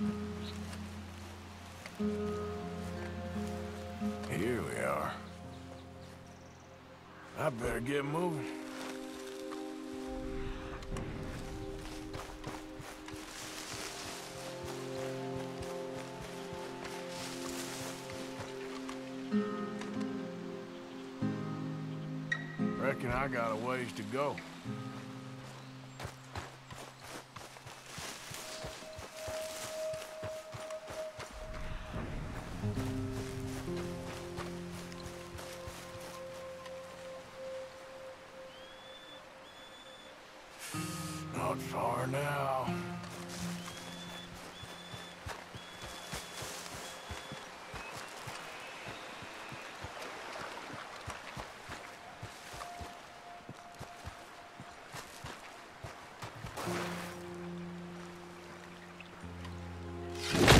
Here we are. I better get moving. Reckon I got a ways to go. Not far now. you